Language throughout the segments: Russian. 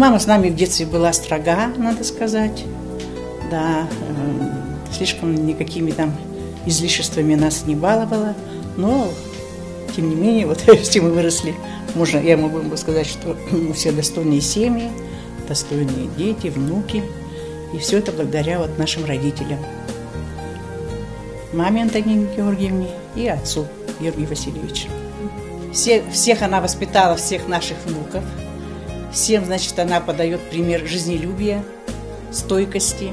мама с нами в детстве была строга, надо сказать. Да, э, слишком никакими там излишествами нас не баловала. Но, тем не менее, вот все мы выросли. Можно, я могу сказать, что мы все достойные семьи, достойные дети, внуки. И все это благодаря вот нашим родителям. Маме Антонине Георгиевне и отцу Георгию Васильевичу. Все, всех она воспитала, всех наших внуков. Всем, значит, она подает пример жизнелюбия, стойкости,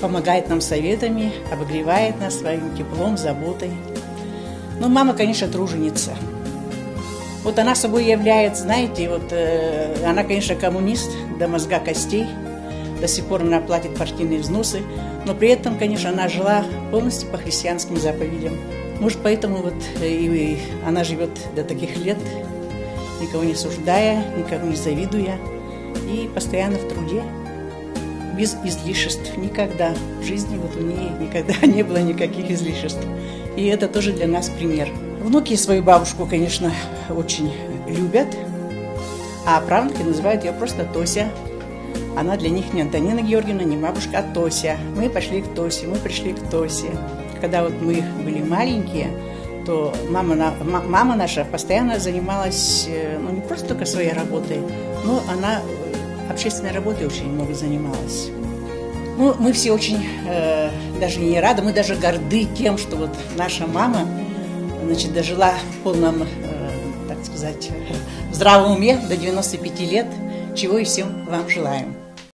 помогает нам советами, обогревает нас своим теплом, заботой. Но мама, конечно, труженица. Вот она собой является, знаете, вот э, она, конечно, коммунист до мозга костей, до сих пор она платит партийные взносы, но при этом, конечно, она жила полностью по христианским заповедям. Может, поэтому вот э, и она живет до таких лет, никого не суждая, никого не завидуя, и постоянно в труде, без излишеств. Никогда в жизни вот у нее никогда не было никаких излишеств. И это тоже для нас пример. Внуки свою бабушку, конечно, очень любят, а правнуки называют ее просто Тося. Она для них не Антонина Георгиевна, не бабушка, а Тося. Мы пошли к Тосе, мы пришли к Тосе когда вот мы были маленькие, то мама, мама наша постоянно занималась, э, ну, не просто только своей работой, но она общественной работой очень много занималась. Ну, мы все очень э, даже не рады, мы даже горды тем, что вот наша мама, значит, дожила в полном, э, так сказать, в здравом уме до 95 лет, чего и всем вам желаем.